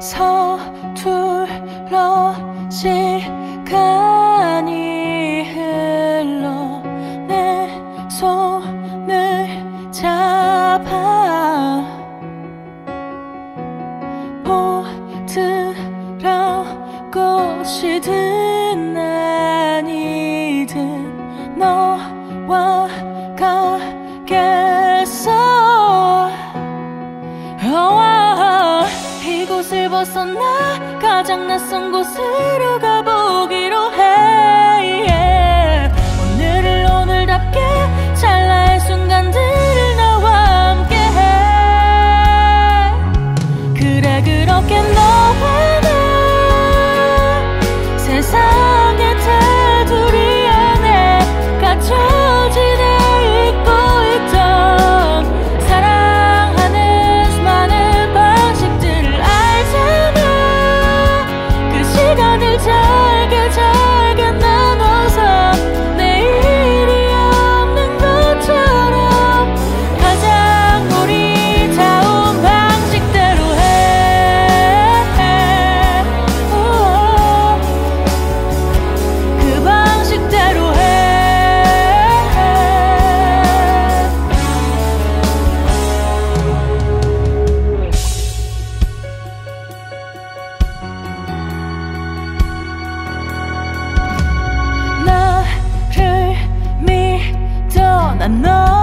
서툴러 시간이 흘러 내 손을 잡아 보드라 꽃이든 아니든 너와 가겠어? oh, 이곳을 벗어나 가장 낯선 곳으로 가봐 잘게 잘 and know